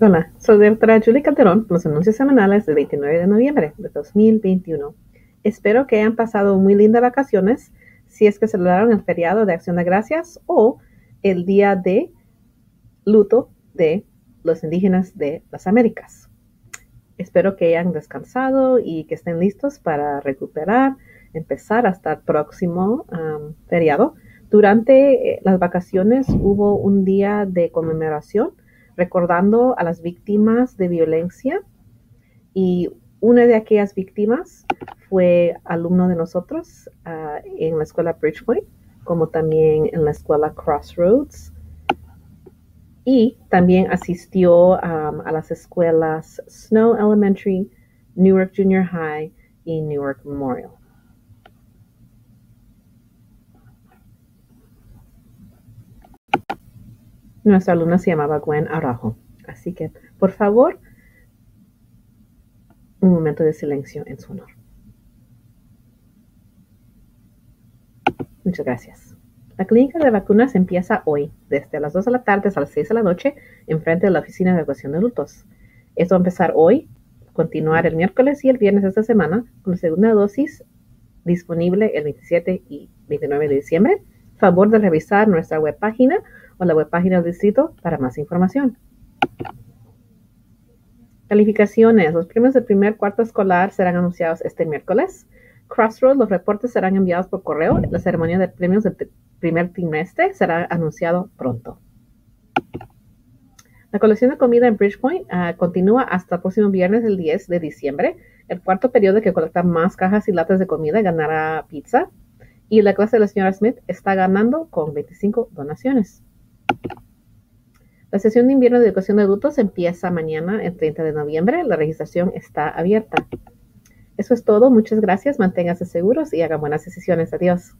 Hola, soy doctora Julie Calderón los anuncios semanales del 29 de noviembre de 2021. Espero que hayan pasado muy lindas vacaciones si es que celebraron el feriado de Acción de Gracias o el día de luto de los indígenas de las Américas. Espero que hayan descansado y que estén listos para recuperar, empezar hasta el próximo um, feriado. Durante eh, las vacaciones hubo un día de conmemoración recordando a las víctimas de violencia y una de aquellas víctimas fue alumno de nosotros uh, en la escuela Bridgepoint, como también en la escuela Crossroads. Y también asistió um, a las escuelas Snow Elementary, Newark Junior High y Newark Memorial. Nuestra alumna se llamaba Gwen Araujo. Así que, por favor, un momento de silencio en su honor. Muchas gracias. La clínica de vacunas empieza hoy, desde las 2 de la tarde hasta las 6 de la noche, enfrente de la oficina de evacuación de adultos. Esto va a empezar hoy, continuar el miércoles y el viernes de esta semana, con la segunda dosis disponible el 27 y 29 de diciembre. Favor de revisar nuestra web página o la web página del distrito para más información. Calificaciones. Los premios del primer cuarto escolar serán anunciados este miércoles. Crossroads, los reportes serán enviados por correo. La ceremonia de premios del primer trimestre será anunciado pronto. La colección de comida en Bridgepoint uh, continúa hasta el próximo viernes, el 10 de diciembre. El cuarto periodo que colecta más cajas y latas de comida ganará pizza. Y la clase de la señora Smith está ganando con 25 donaciones. La sesión de invierno de educación de adultos empieza mañana, el 30 de noviembre. La registración está abierta. Eso es todo. Muchas gracias. Manténganse seguros y hagan buenas decisiones. Adiós.